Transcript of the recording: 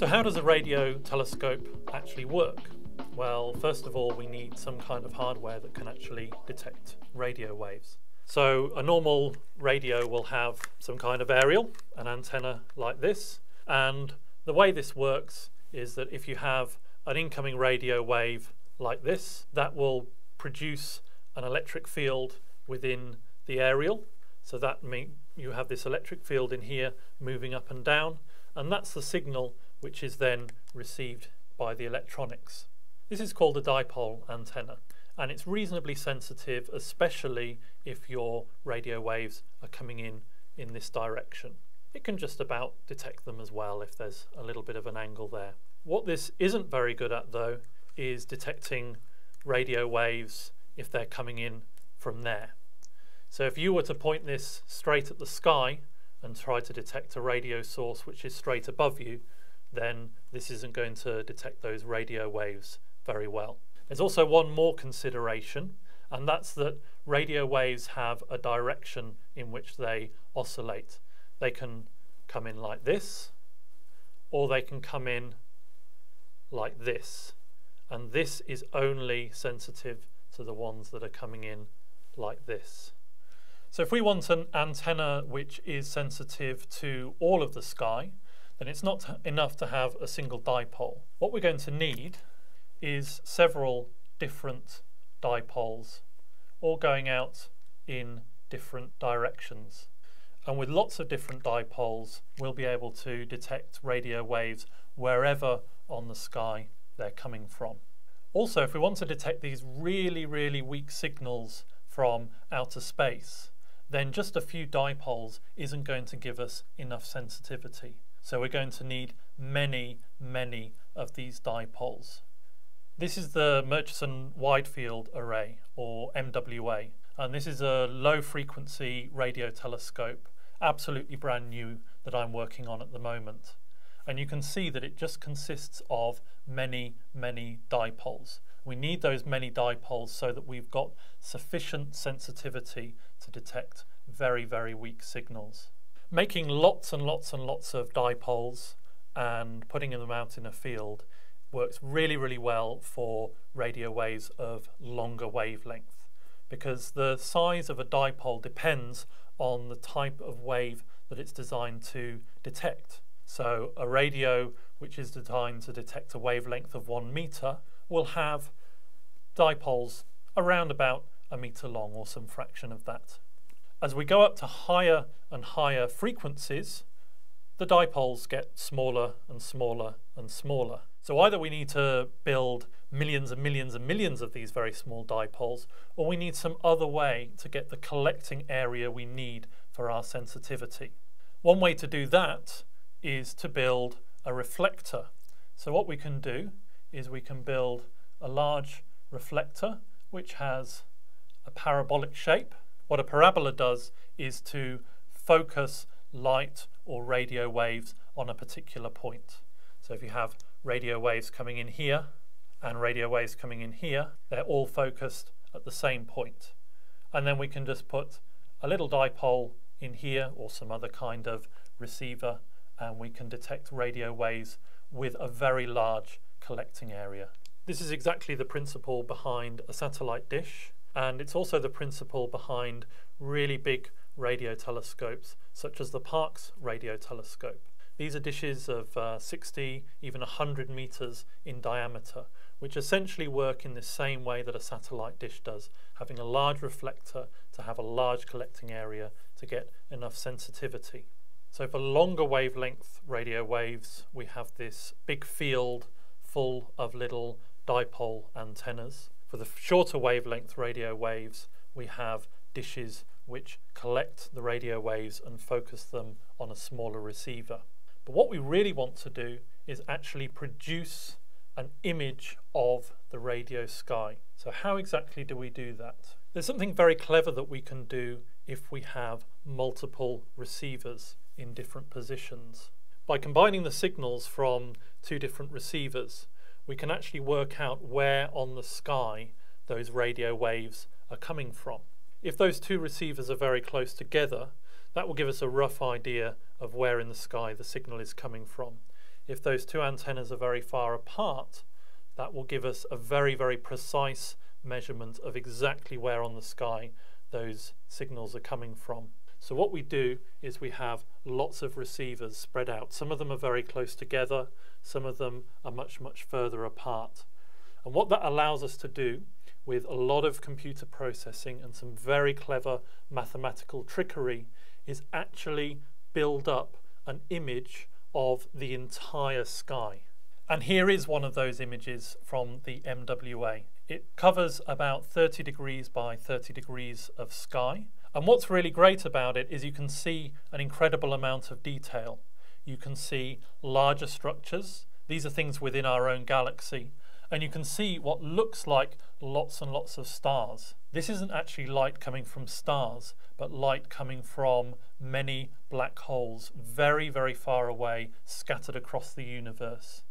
So how does a radio telescope actually work? Well, first of all, we need some kind of hardware that can actually detect radio waves. So a normal radio will have some kind of aerial, an antenna like this, and the way this works is that if you have an incoming radio wave like this, that will produce an electric field within the aerial. So that means you have this electric field in here moving up and down, and that's the signal which is then received by the electronics. This is called a dipole antenna and it's reasonably sensitive, especially if your radio waves are coming in in this direction. It can just about detect them as well if there's a little bit of an angle there. What this isn't very good at though is detecting radio waves if they're coming in from there. So if you were to point this straight at the sky and try to detect a radio source which is straight above you, then this isn't going to detect those radio waves very well. There's also one more consideration, and that's that radio waves have a direction in which they oscillate. They can come in like this, or they can come in like this. And this is only sensitive to the ones that are coming in like this. So if we want an antenna which is sensitive to all of the sky, then it's not enough to have a single dipole. What we're going to need is several different dipoles, all going out in different directions. And with lots of different dipoles, we'll be able to detect radio waves wherever on the sky they're coming from. Also, if we want to detect these really, really weak signals from outer space, then just a few dipoles isn't going to give us enough sensitivity. So we're going to need many, many of these dipoles. This is the Murchison Wide Field Array, or MWA, and this is a low frequency radio telescope, absolutely brand new, that I'm working on at the moment. And you can see that it just consists of many, many dipoles. We need those many dipoles so that we've got sufficient sensitivity to detect very, very weak signals. Making lots and lots and lots of dipoles and putting them out in a field works really, really well for radio waves of longer wavelength because the size of a dipole depends on the type of wave that it's designed to detect. So a radio which is designed to detect a wavelength of one meter will have dipoles around about a meter long or some fraction of that. As we go up to higher and higher frequencies, the dipoles get smaller and smaller and smaller. So either we need to build millions and millions and millions of these very small dipoles, or we need some other way to get the collecting area we need for our sensitivity. One way to do that is to build a reflector. So what we can do is we can build a large reflector which has a parabolic shape. What a parabola does is to focus light or radio waves on a particular point. So if you have radio waves coming in here and radio waves coming in here, they're all focused at the same point. And then we can just put a little dipole in here or some other kind of receiver and we can detect radio waves with a very large collecting area. This is exactly the principle behind a satellite dish and it's also the principle behind really big radio telescopes such as the Parkes radio telescope. These are dishes of uh, 60, even 100 meters in diameter, which essentially work in the same way that a satellite dish does, having a large reflector to have a large collecting area to get enough sensitivity. So for longer wavelength radio waves, we have this big field full of little dipole antennas. For the shorter wavelength radio waves, we have dishes which collect the radio waves and focus them on a smaller receiver. But what we really want to do is actually produce an image of the radio sky. So how exactly do we do that? There's something very clever that we can do if we have multiple receivers in different positions. By combining the signals from two different receivers, we can actually work out where on the sky those radio waves are coming from. If those two receivers are very close together, that will give us a rough idea of where in the sky the signal is coming from. if those two antennas are very far apart, that will give us a very, very precise measurement of exactly where on the sky those signals are coming from. So what we do is we have lots of receivers spread out. Some of them are very close together, some of them are much, much further apart. And what that allows us to do with a lot of computer processing and some very clever mathematical trickery is actually build up an image of the entire sky. And here is one of those images from the MWA. It covers about 30 degrees by 30 degrees of sky. And what's really great about it is you can see an incredible amount of detail. You can see larger structures. These are things within our own galaxy. And you can see what looks like lots and lots of stars. This isn't actually light coming from stars, but light coming from many black holes very, very far away, scattered across the universe.